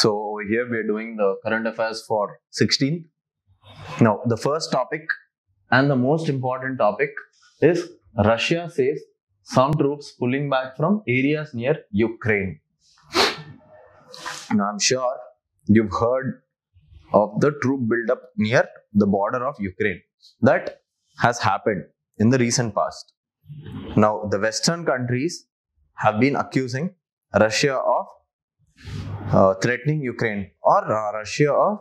So over here we are doing the current affairs for 16. Now the first topic and the most important topic is Russia says some troops pulling back from areas near Ukraine. Now I'm sure you've heard of the troop buildup near the border of Ukraine. That has happened in the recent past. Now the Western countries have been accusing Russia of uh, threatening Ukraine or Russia of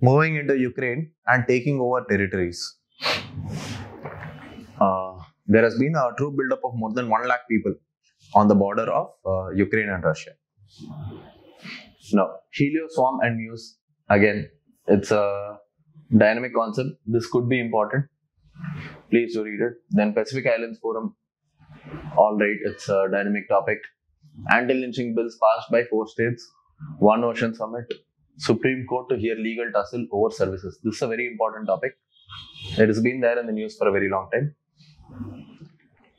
moving into Ukraine and taking over territories. Uh, there has been a troop buildup of more than 1 lakh people on the border of uh, Ukraine and Russia. Now, Helio Swarm and Muse, again, it's a dynamic concept. This could be important. Please do read it. Then Pacific Islands Forum, all right, it's a dynamic topic. Anti-lynching bills passed by four states. One Ocean Summit. Supreme Court to hear legal tussle over services. This is a very important topic. It has been there in the news for a very long time.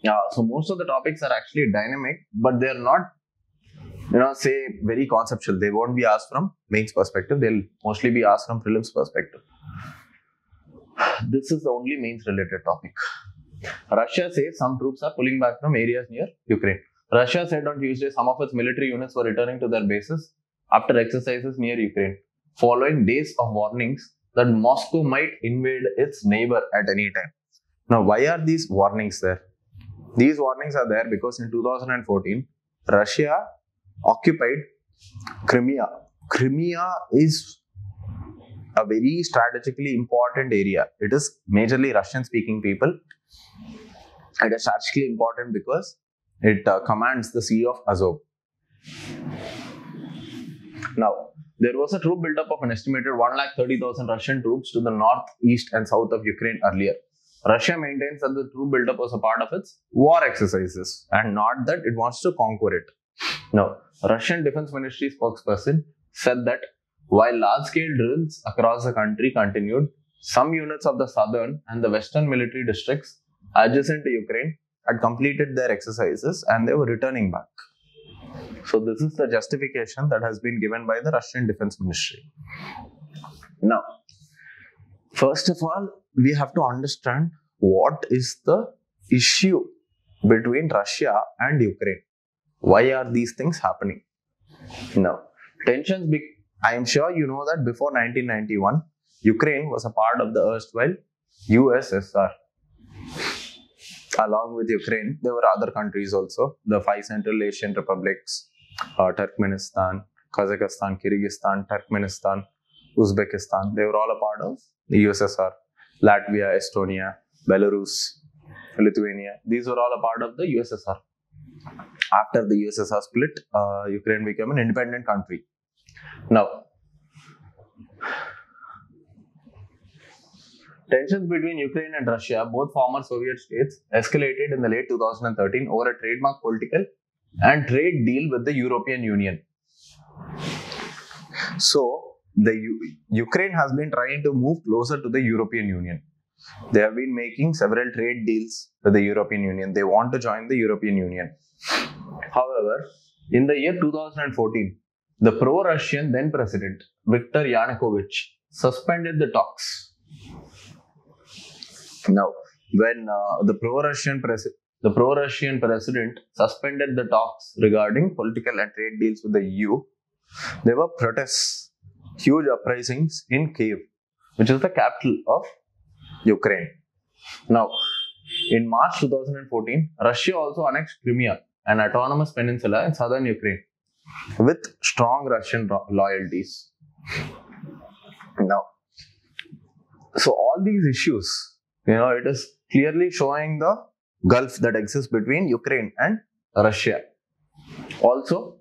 Yeah, so most of the topics are actually dynamic, but they're not, you know, say very conceptual. They won't be asked from mains perspective. They'll mostly be asked from prelims perspective. This is the only mains related topic. Russia says some troops are pulling back from areas near Ukraine. Russia said on Tuesday some of its military units were returning to their bases after exercises near Ukraine, following days of warnings that Moscow might invade its neighbor at any time. Now, why are these warnings there? These warnings are there because in 2014, Russia occupied Crimea. Crimea is a very strategically important area. It is majorly Russian speaking people. It is strategically important because it uh, commands the Sea of Azov. Now, there was a troop buildup of an estimated 1,30,000 Russian troops to the north, east, and south of Ukraine earlier. Russia maintains that the troop buildup was a part of its war exercises and not that it wants to conquer it. Now, Russian Defense Ministry spokesperson said that while large scale drills across the country continued, some units of the southern and the western military districts adjacent to Ukraine had completed their exercises and they were returning back. So, this is the justification that has been given by the Russian Defense Ministry. Now, first of all, we have to understand what is the issue between Russia and Ukraine. Why are these things happening? Now, tensions. Be- I am sure you know that before 1991, Ukraine was a part of the erstwhile USSR along with Ukraine, there were other countries also, the five Central Asian republics, uh, Turkmenistan, Kazakhstan, Kyrgyzstan, Turkmenistan, Uzbekistan. They were all a part of the USSR. Latvia, Estonia, Belarus, Lithuania. These were all a part of the USSR. After the USSR split, uh, Ukraine became an independent country. Now, Tensions between Ukraine and Russia, both former Soviet states, escalated in the late 2013 over a trademark political and trade deal with the European Union. So, the U- Ukraine has been trying to move closer to the European Union. They have been making several trade deals with the European Union. They want to join the European Union. However, in the year 2014, the pro-Russian then president Viktor Yanukovych suspended the talks now, when uh, the pro-Russian pres- the pro-Russian president suspended the talks regarding political and trade deals with the EU, there were protests, huge uprisings in Kiev, which is the capital of Ukraine. Now, in March 2014, Russia also annexed Crimea, an autonomous peninsula in southern Ukraine, with strong Russian loyalties. Now, so all these issues you know it is clearly showing the gulf that exists between ukraine and russia. Also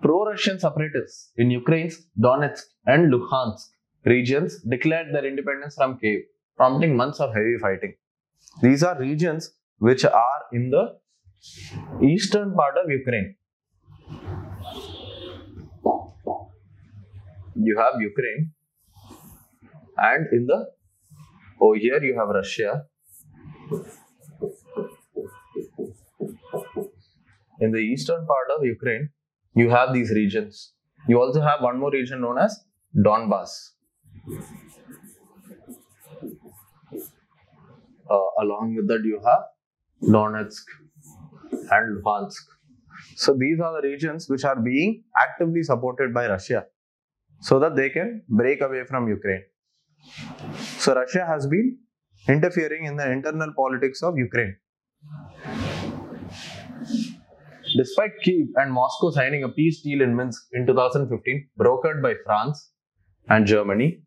pro-russian separatists in ukraine's donetsk and luhansk regions declared their independence from kiev prompting months of heavy fighting. These are regions which are in the eastern part of ukraine. You have ukraine and in the oh here you have Russia. In the eastern part of Ukraine, you have these regions. You also have one more region known as Donbass. Uh, along with that, you have Donetsk and Luhansk. So these are the regions which are being actively supported by Russia so that they can break away from Ukraine. So Russia has been interfering in the internal politics of Ukraine. Despite Kiev and Moscow signing a peace deal in Minsk in 2015, brokered by France and Germany,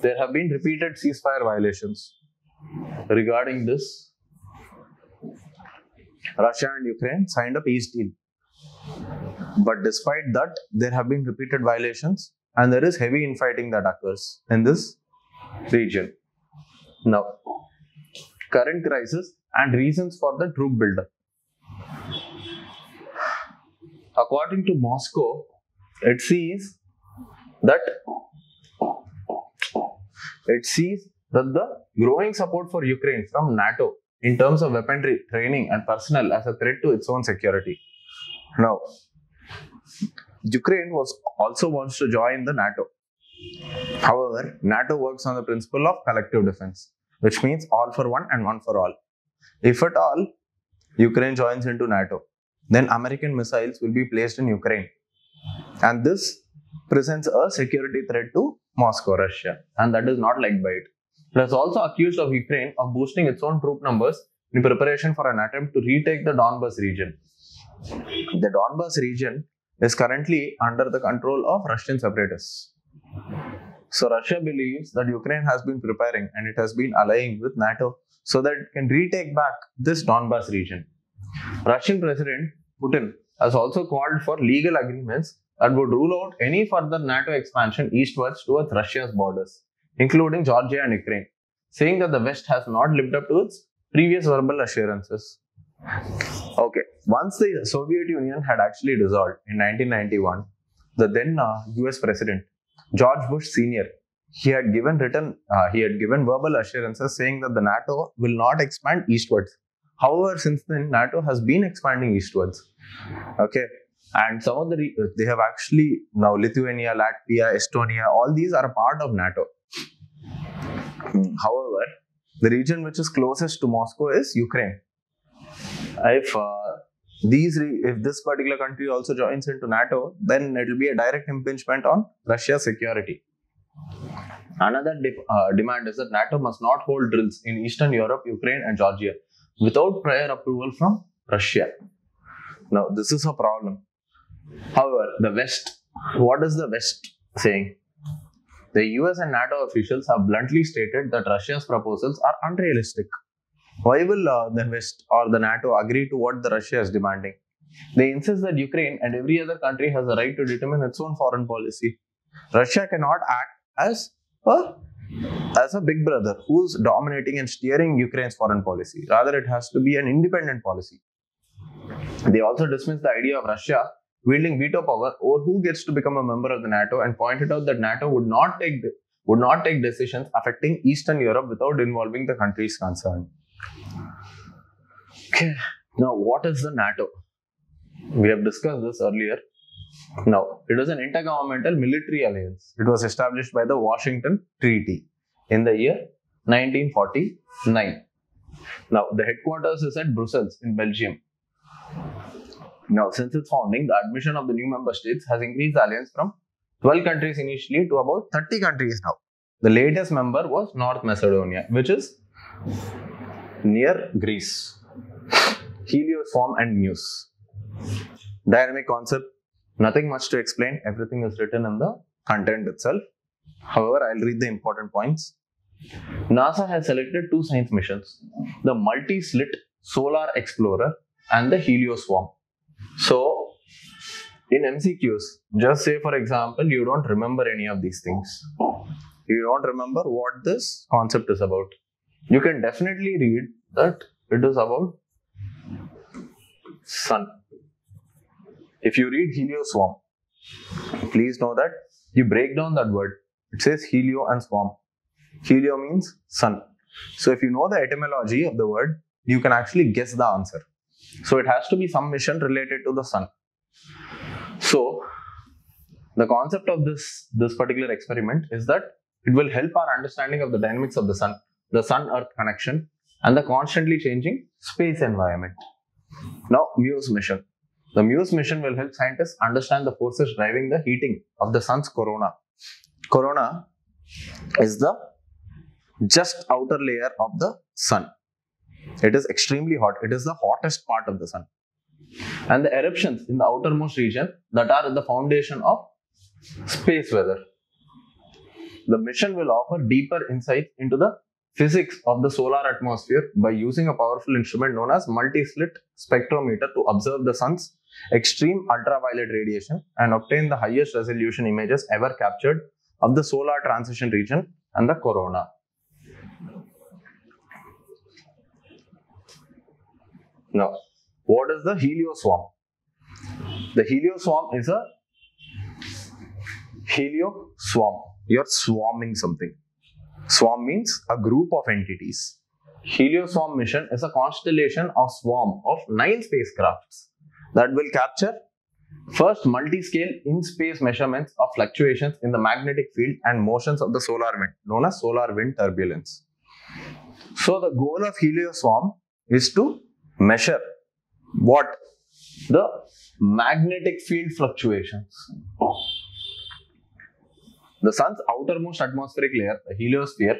there have been repeated ceasefire violations. Regarding this, Russia and Ukraine signed a peace deal. But despite that, there have been repeated violations and there is heavy infighting that occurs in this region. Now, current crisis and reasons for the troop buildup. According to Moscow, it sees that it sees that the growing support for Ukraine from NATO in terms of weaponry, training, and personnel as a threat to its own security. Now, Ukraine was also wants to join the NATO. However, NATO works on the principle of collective defense, which means all for one and one for all. If at all Ukraine joins into NATO, then American missiles will be placed in Ukraine. And this presents a security threat to Moscow, Russia, and that is not liked by it. It has also accused of Ukraine of boosting its own troop numbers in preparation for an attempt to retake the Donbas region. The Donbas region is currently under the control of Russian separatists. So Russia believes that Ukraine has been preparing and it has been allying with NATO so that it can retake back this Donbas region. Russian President Putin has also called for legal agreements that would rule out any further NATO expansion eastwards towards Russia's borders, including Georgia and Ukraine, saying that the West has not lived up to its previous verbal assurances. Okay, once the Soviet Union had actually dissolved in 1991, the then uh, US President George Bush Sr. he had given written uh, he had given verbal assurances saying that the NATO will not expand eastwards. However, since then NATO has been expanding eastwards. Okay, and some of the re- they have actually now Lithuania, Latvia, Estonia, all these are a part of NATO. Hmm, However, the region which is closest to Moscow is Ukraine if uh, these re- if this particular country also joins into NATO, then it will be a direct impingement on Russia's security. Another de- uh, demand is that NATO must not hold drills in Eastern Europe, Ukraine, and Georgia without prior approval from Russia. Now, this is a problem. However, the West, what is the West saying? The US and NATO officials have bluntly stated that Russia's proposals are unrealistic. Why will uh, the West or the NATO agree to what the Russia is demanding? They insist that Ukraine and every other country has the right to determine its own foreign policy. Russia cannot act as a as a big brother who's dominating and steering Ukraine's foreign policy. Rather, it has to be an independent policy. They also dismissed the idea of Russia wielding veto power over who gets to become a member of the NATO and pointed out that NATO would not take would not take decisions affecting Eastern Europe without involving the countries concerned. Okay, now what is the NATO? We have discussed this earlier. Now, it was an intergovernmental military alliance. It was established by the Washington Treaty in the year 1949. Now, the headquarters is at Brussels in Belgium. Now, since its founding, the admission of the new member states has increased the alliance from 12 countries initially to about 30 countries now. The latest member was North Macedonia, which is near Greece. Helioswarm and Muse. Dynamic concept, nothing much to explain. Everything is written in the content itself. However, I'll read the important points. NASA has selected two science missions the Multi Slit Solar Explorer and the Helioswarm. So, in MCQs, just say for example, you don't remember any of these things. You don't remember what this concept is about. You can definitely read that it is about sun. If you read helioswarm, please know that you break down that word. It says helio and swarm. Helio means sun. So if you know the etymology of the word, you can actually guess the answer. So it has to be some mission related to the sun. So The concept of this, this particular experiment is that it will help our understanding of the dynamics of the sun, the sun-earth connection, and the constantly changing space environment. Now, MUSE mission. The MUSE mission will help scientists understand the forces driving the heating of the sun's corona. Corona is the just outer layer of the sun. It is extremely hot. It is the hottest part of the sun. And the eruptions in the outermost region that are at the foundation of space weather. The mission will offer deeper insight into the physics of the solar atmosphere by using a powerful instrument known as multi-slit spectrometer to observe the sun's extreme ultraviolet radiation and obtain the highest resolution images ever captured of the solar transition region and the corona. Now, what is the helioswarm? The helioswarm is a helioswarm. You're swarming something. Swarm means a group of entities. Helioswarm mission is a constellation of swarm of nine spacecrafts that will capture first multi-scale in-space measurements of fluctuations in the magnetic field and motions of the solar wind known as solar wind turbulence. So the goal of helioswarm is to measure what the magnetic field fluctuations the sun's outermost atmospheric layer the heliosphere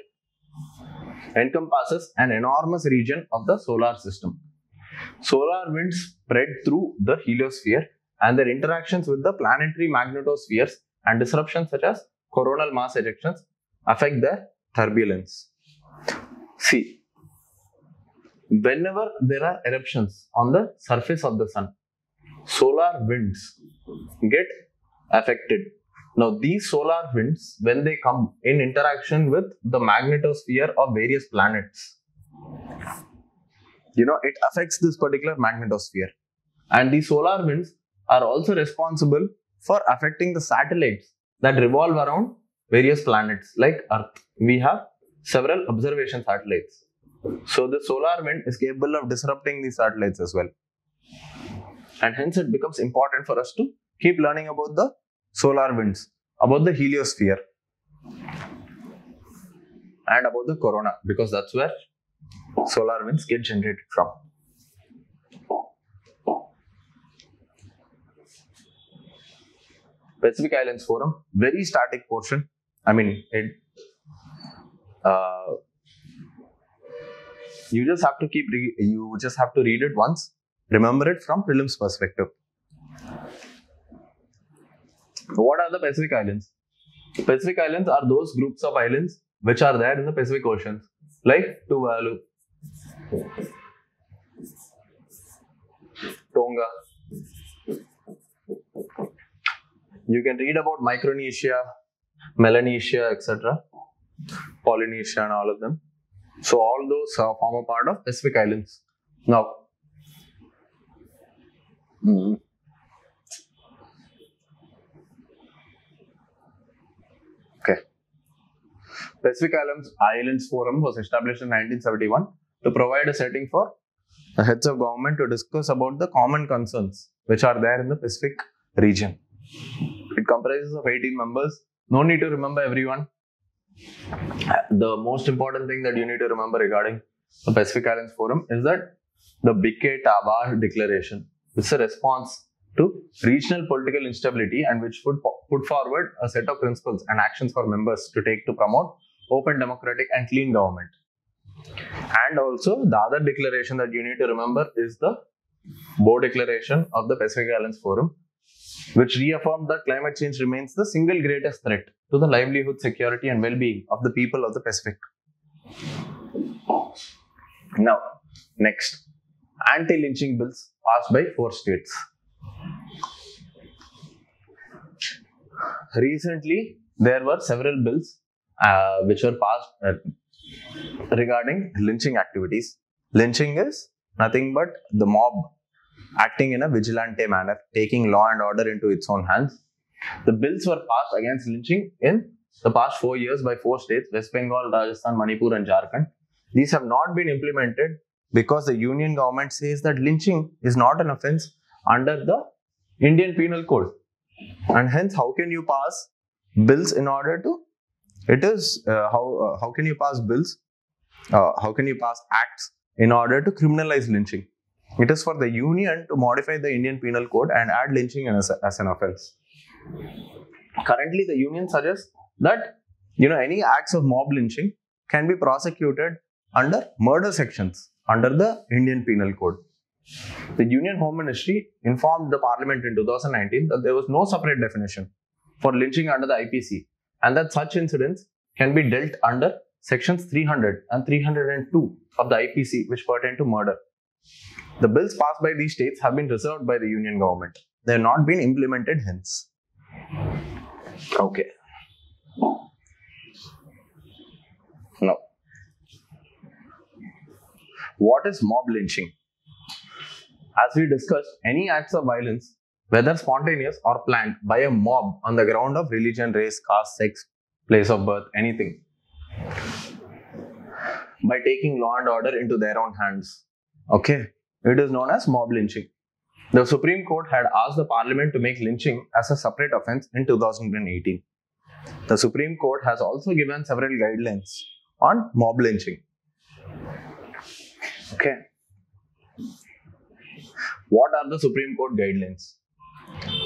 encompasses an enormous region of the solar system solar winds spread through the heliosphere and their interactions with the planetary magnetospheres and disruptions such as coronal mass ejections affect their turbulence see whenever there are eruptions on the surface of the sun, solar winds get affected. Now, these solar winds, when they come in interaction with the magnetosphere of various planets, you know, it affects this particular magnetosphere. And these solar winds are also responsible for affecting the satellites that revolve around various planets like Earth. We have several observation satellites so the solar wind is capable of disrupting these satellites as well. And hence it becomes important for us to keep learning about the solar winds, about the heliosphere, and about the corona because that's where solar winds get generated from. Pacific Islands Forum, very static portion. I mean, it uh, you just have to keep you just have to read it once remember it from prelims perspective what are the pacific islands? Pacific islands are those groups of islands which are there in the pacific ocean. Like tuvalu. Tonga. You can read about micronesia melanesia etc polynesia and all of them. So all those uh, form a part of Pacific Islands. Now, mm, okay, Pacific Islands Islands Forum was established in 1971 to provide a setting for the heads of government to discuss about the common concerns which are there in the Pacific region. It comprises of 18 members. No need to remember everyone the most important thing that you need to remember regarding the Pacific Islands Forum is that the Biketawa Declaration is a response to regional political instability and which would put forward a set of principles and actions for members to take to promote open, democratic, and clean government. And also, the other declaration that you need to remember is the Boe Declaration of the Pacific Islands Forum, which reaffirmed that climate change remains the single greatest threat to the livelihood, security, and well being of the people of the Pacific. Now, next anti lynching bills passed by four states. Recently, there were several bills uh, which were passed uh, regarding lynching activities. Lynching is nothing but the mob acting in a vigilante manner, taking law and order into its own hands. The bills were passed against lynching in the past four years by four states West Bengal, Rajasthan, Manipur, and Jharkhand. These have not been implemented because the union government says that lynching is not an offense under the Indian Penal Code. and hence how can you pass bills in order to it is uh, how uh, how can you pass bills? Uh, how can you pass acts in order to criminalize lynching? It is for the union to modify the indian penal code and add lynching as, as an offense. Currently the union suggests that you know any acts of mob lynching can be prosecuted under murder sections under the indian penal code. The Union Home Ministry informed the Parliament in 2019 that there was no separate definition for lynching under the IPC and that such incidents can be dealt under sections 300 and 302 of the IPC which pertain to murder. The bills passed by these states have been reserved by the Union government. They have not been implemented hence. Okay. Now, what is mob lynching? As we discussed, any acts of violence, whether spontaneous or planned by a mob on the ground of religion, race, caste, sex, place of birth, anything, by taking law and order into their own hands. Okay, it is known as mob lynching. The Supreme Court had asked the Parliament to make lynching as a separate offense in 2018. The Supreme Court has also given several guidelines on mob lynching. Okay. What are the Supreme Court guidelines?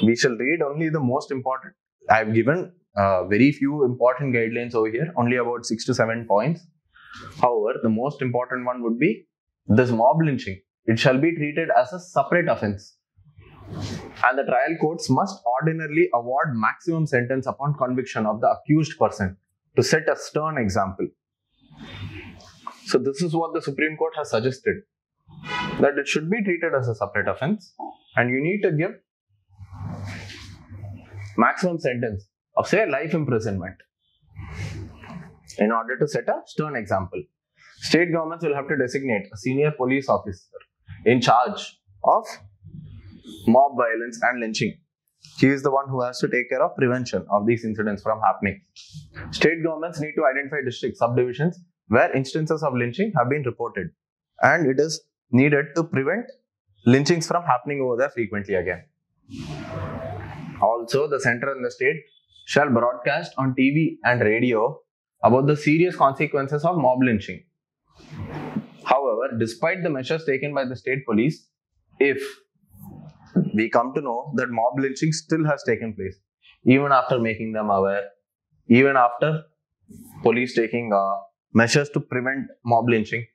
We shall read only the most important. I have given uh, very few important guidelines over here, only about six to seven points. However, the most important one would be this mob lynching. It shall be treated as a separate offense. And the trial courts must ordinarily award maximum sentence upon conviction of the accused person to set a stern example. So, this is what the Supreme Court has suggested that it should be treated as a separate offense and you need to give maximum sentence of say life imprisonment in order to set a stern example. State governments will have to designate a senior police officer in charge of mob violence and lynching. He is the one who has to take care of prevention of these incidents from happening. State governments need to identify district subdivisions where instances of lynching have been reported and it is needed to prevent lynchings from happening over there frequently again. Also, the center and the state shall broadcast on TV and radio about the serious consequences of mob lynching. However, despite the measures taken by the state police, if we come to know that mob lynching still has taken place, even after making them aware, even after police taking uh, measures to prevent mob lynching,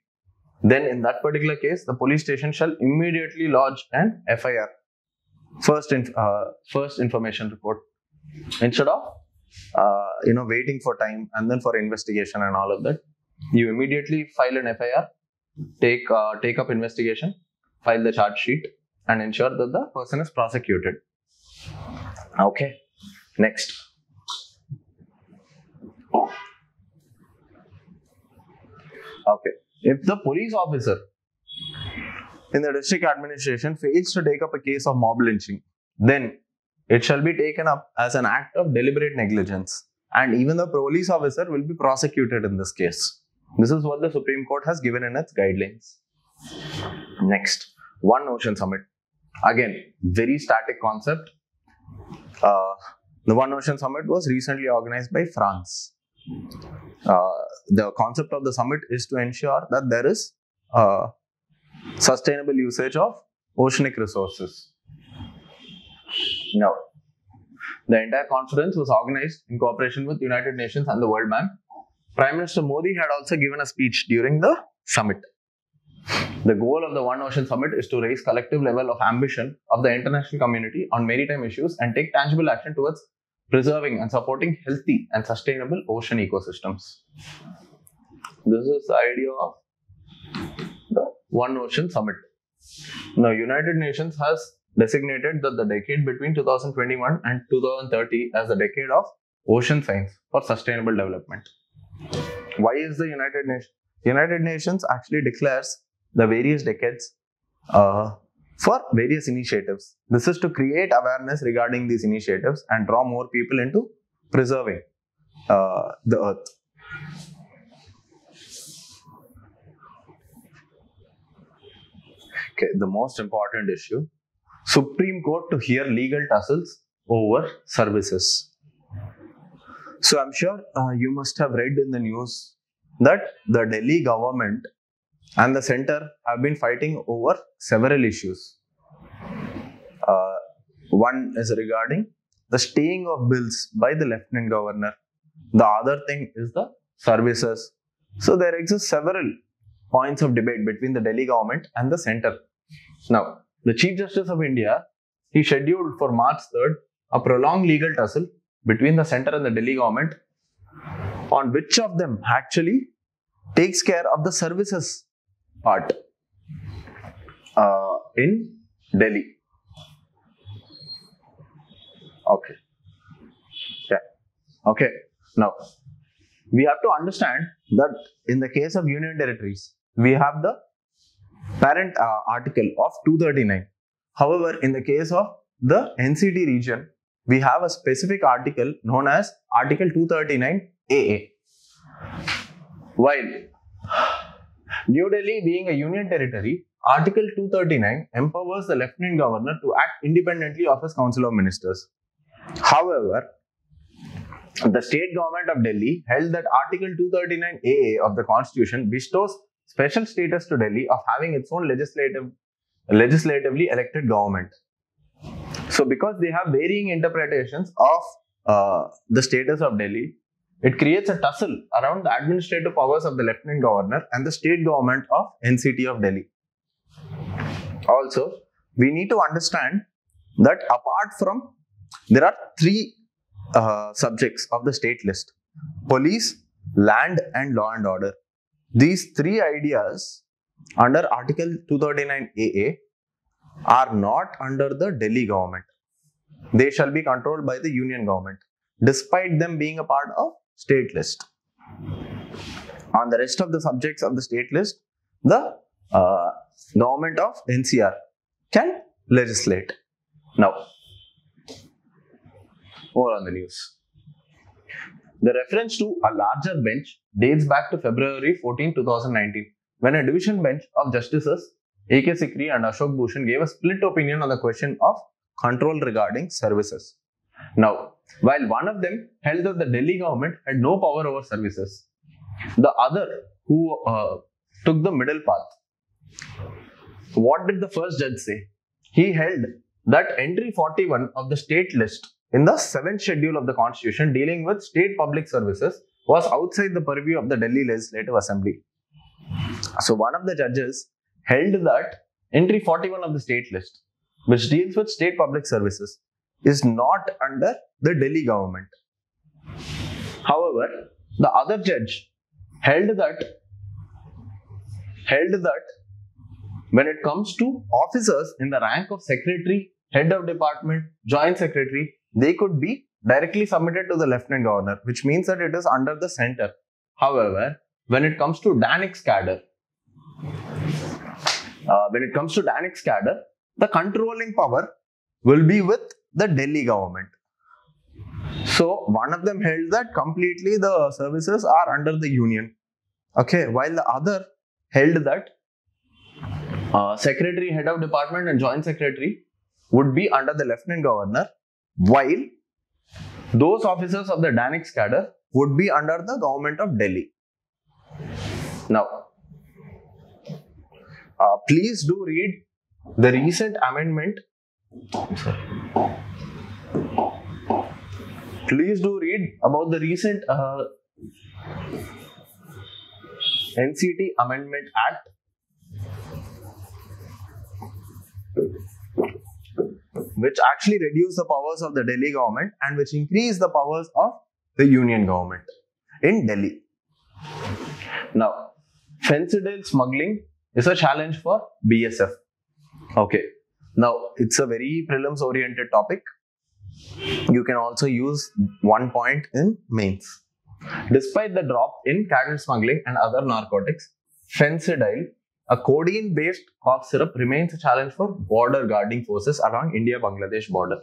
then in that particular case, the police station shall immediately lodge an FIR, first, in, uh, first information report, instead of uh, you know waiting for time and then for investigation and all of that. You immediately file an FIR, take uh, take up investigation, file the charge sheet, and ensure that the person is prosecuted. Okay, next. Okay. If the police officer in the district administration fails to take up a case of mob lynching, then it shall be taken up as an act of deliberate negligence, and even the police officer will be prosecuted in this case. This is what the Supreme Court has given in its guidelines. Next, One Ocean Summit. Again, very static concept. Uh, the One Ocean Summit was recently organized by France. Uh, the concept of the summit is to ensure that there is uh, sustainable usage of oceanic resources. Now, the entire conference was organized in cooperation with United Nations and the World Bank. Prime Minister Modi had also given a speech during the summit. The goal of the One Ocean Summit is to raise collective level of ambition of the international community on maritime issues and take tangible action towards preserving and supporting healthy and sustainable ocean ecosystems. This is the idea of One Ocean Summit. Now, United Nations has designated that the decade between 2021 and 2030 as the decade of ocean science for sustainable development. Why is the United Nations? United Nations actually declares the various decades uh, for various initiatives. This is to create awareness regarding these initiatives and draw more people into preserving uh, the earth. The most important issue Supreme Court to hear legal tussles over services. So I'm sure uh, you must have read in the news that the Delhi government and the center have been fighting over several issues. Uh, one is regarding the staying of bills by the lieutenant governor. The other thing is the services. So there exist several points of debate between the Delhi government and the center. Now, the Chief Justice of India, he scheduled for March 3rd a prolonged legal tussle between the center and the Delhi government on which of them actually takes care of the services part uh, in Delhi. Okay. Yeah. Okay. Now, we have to understand that in the case of union territories, we have the parent uh, article of 239. However, in the case of the NCT region, we have a specific article known as Article 239 AA. While New Delhi being a union territory, Article 239 empowers the Lieutenant Governor to act independently of his Council of Ministers. However, the state government of Delhi held that Article 239 AA of the Constitution bestows special status to Delhi of having its own legislative, legislatively elected government. So, because they have varying interpretations of uh, the status of Delhi, it creates a tussle around the administrative powers of the Lieutenant Governor and the state government of NCT of Delhi. Also, we need to understand that apart from there are three uh, subjects of the state list police, land, and law and order. These three ideas under Article 239 AA are not under the Delhi government. They shall be controlled by the union government, despite them being a part of state list. On the rest of the subjects of the state list, the uh, government of NCR can legislate. Now, more on the news. The reference to a larger bench dates back to February 14, 2019, when a division bench of Justices A.K. Sikri and Ashok Bhushan gave a split opinion on the question of control regarding services. Now, while one of them held that the Delhi government had no power over services, the other, who uh, took the middle path, what did the first judge say? He held that entry 41 of the state list in the seventh schedule of the constitution dealing with state public services was outside the purview of the Delhi Legislative Assembly. So, one of the judges held that entry 41 of the state list, which deals with state public services, is not under the Delhi government. However, the other judge held that held that when it comes to officers in the rank of secretary, head of department, joint secretary, they could be directly submitted to the lieutenant governor, which means that it is under the center. However, when it comes to DANICS cadre, uh, when it comes to DANICS cadre, the controlling power will be with the Delhi government. So one of them held that completely the services are under the union. Okay, while the other held that uh, secretary, head of department, and joint secretary would be under the lieutenant governor, while those officers of the DANICS cadre would be under the government of Delhi. Now, uh, please do read the recent amendment. Please do read about the recent uh, NCT Amendment Act. Which actually reduce the powers of the Delhi government and which increase the powers of the union government in Delhi. Now, Phensedyl smuggling is a challenge for BSF. Okay. Now, it's a very prelims oriented topic. You can also use one point in mains. Despite the drop in cattle smuggling and other narcotics, Phensedyl, a codeine based cough syrup, remains a challenge for border guarding forces along India Bangladesh border.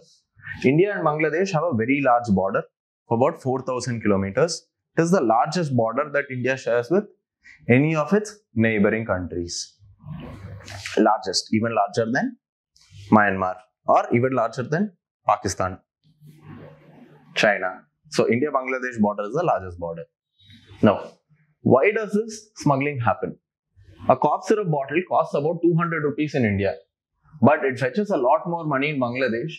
India and Bangladesh have a very large border, about 4,000 kilometers. It is the largest border that India shares with any of its neighboring countries. Largest, even larger than Myanmar or even larger than Pakistan. China. So India Bangladesh border is the largest border. Now, why does this smuggling happen? A cough syrup bottle costs about 200 rupees in India, but it fetches a lot more money in Bangladesh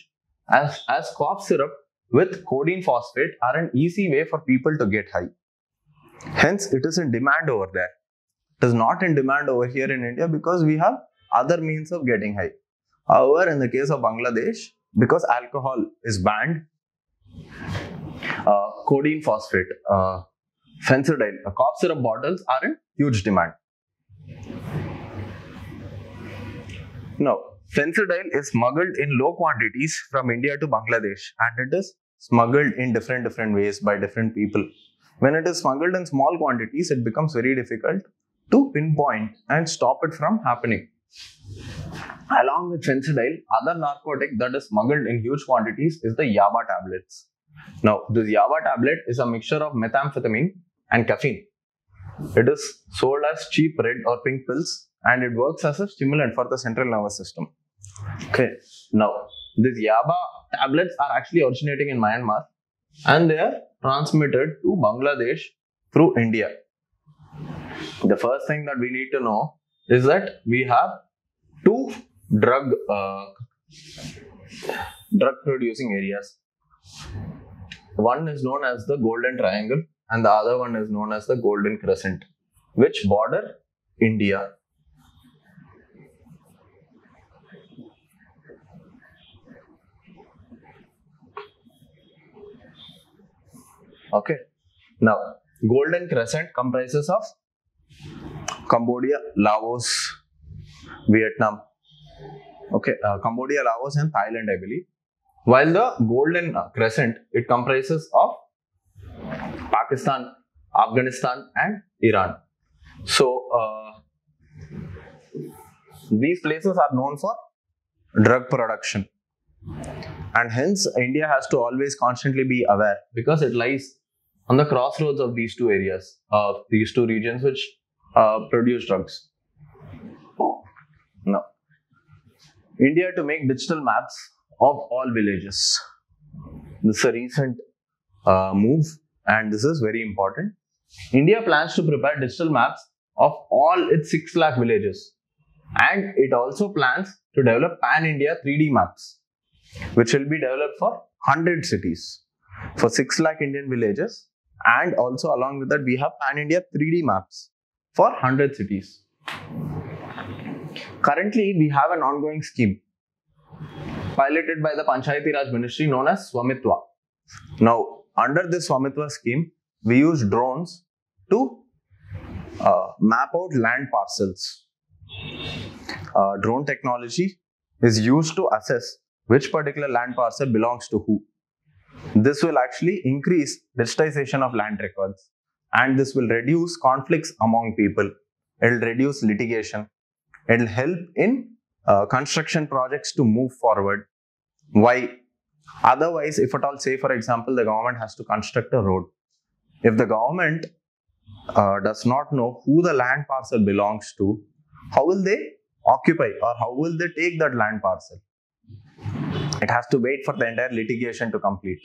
as, as cough syrup with codeine phosphate are an easy way for people to get high. Hence, it is in demand over there. It is not in demand over here in India because we have other means of getting high. However, in the case of Bangladesh, because alcohol is banned, uh, codeine phosphate, uh, Phensedyl, uh, cough syrup bottles are in huge demand. Now, Phensedyl is smuggled in low quantities from India to Bangladesh and it is smuggled in different different ways by different people. When it is smuggled in small quantities, it becomes very difficult to pinpoint and stop it from happening. Along with Phensedyl, other narcotic that is smuggled in huge quantities is the yaba tablets. Now, this yaba tablet is a mixture of methamphetamine and caffeine. It is sold as cheap red or pink pills and it works as a stimulant for the central nervous system. Okay, now these yaba tablets are actually originating in Myanmar and they are transmitted to Bangladesh through India. The first thing that we need to know is that we have two drug uh, drug producing areas. One is known as the Golden Triangle and the other one is known as the Golden Crescent, which border India. Okay. Now, Golden Crescent comprises of Cambodia, Laos, Vietnam. Okay, uh, Cambodia, Laos, and Thailand, I believe. While the Golden uh, Crescent, it comprises of Pakistan, Afghanistan, and Iran. So, uh, these places are known for drug production. And hence, India has to always constantly be aware because it lies on the crossroads of these two areas, of these two regions which uh, produce drugs. No. India to make digital maps of all villages. This is a recent uh, move and this is very important. India plans to prepare digital maps of all its 6 lakh villages and it also plans to develop pan India 3D maps which will be developed for 100 cities for 6 lakh Indian villages and also along with that we have pan India 3D maps for 100 cities. Currently, we have an ongoing scheme piloted by the Panchayati Raj Ministry known as Swamitwa. Now, under this Swamitwa scheme, we use drones to uh, map out land parcels. Uh, drone technology is used to assess which particular land parcel belongs to who. This will actually increase digitization of land records and this will reduce conflicts among people. It will reduce litigation. It will help in uh, construction projects to move forward. Why? Otherwise, if at all, say for example, the government has to construct a road. If the government uh, does not know who the land parcel belongs to, how will they occupy or how will they take that land parcel? It has to wait for the entire litigation to complete.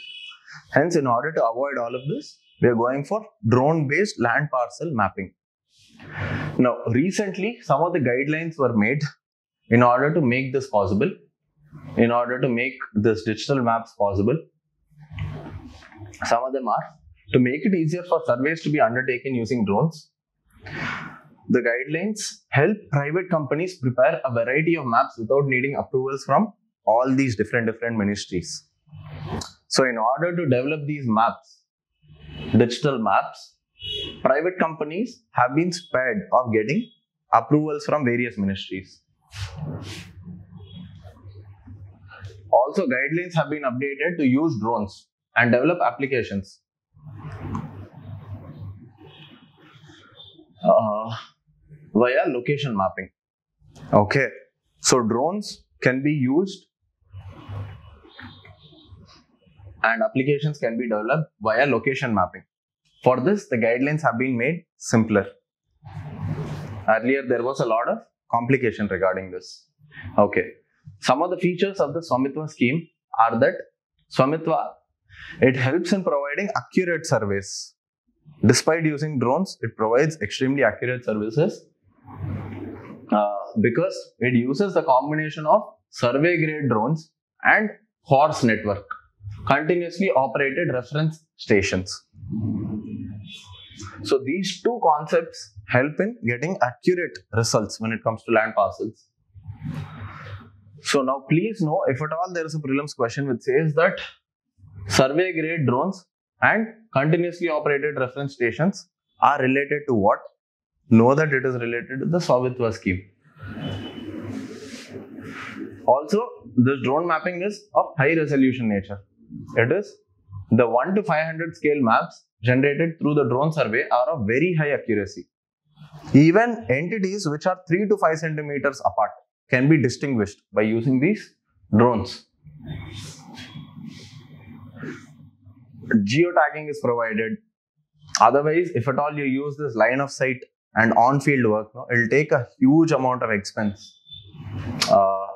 Hence, in order to avoid all of this, we are going for drone based land parcel mapping. Now, recently, some of the guidelines were made in order to make this possible, in order to make this digital maps possible. Some of them are to make it easier for surveys to be undertaken using drones. The guidelines help private companies prepare a variety of maps without needing approvals from all these different different ministries. So, in order to develop these maps, digital maps, private companies have been spared of getting approvals from various ministries. Also, guidelines have been updated to use drones and develop applications. Uh, via location mapping. Okay, so drones can be used and applications can be developed via location mapping. For this, the guidelines have been made simpler. Earlier, there was a lot of complication regarding this. Okay. Some of the features of the Swamitwa scheme are that Swamitwa It helps in providing accurate surveys. Despite using drones, it provides extremely accurate services uh, because it uses the combination of survey grade drones and CORS network, continuously operated reference stations. So these two concepts help in getting accurate results when it comes to land parcels. So now please know if at all there is a prelims question which says that survey grade drones and continuously operated reference stations are related to what? Know that it is related to the SVAMITVA scheme. Also, this drone mapping is of high resolution nature. It is the 1 to 500 scale maps generated through the drone survey are of very high accuracy. Even entities which are 3 to 5 centimeters apart can be distinguished by using these drones. Geotagging is provided. Otherwise, if at all you use this line of sight and on-field work, no, it will take a huge amount of expense uh,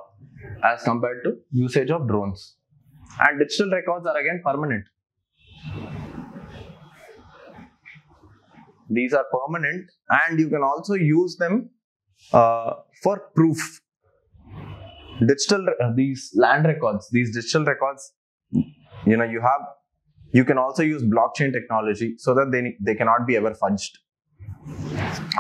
as compared to usage of drones. And digital records are again permanent. These are permanent and you can also use them uh, for proof. Digital, uh, these land records, these digital records, you know, you have, you can also use blockchain technology so that they, they cannot be ever fudged.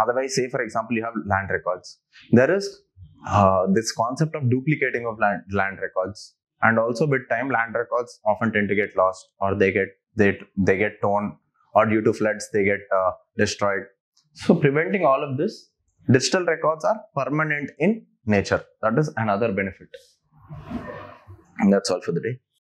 Otherwise, say for example, you have land records. There is uh, this concept of duplicating of land, land records and also with time land records often tend to get lost or they get they they get torn or due to floods they get uh, destroyed. So preventing all of this digital records are permanent in nature. That is another benefit. And that's all for the day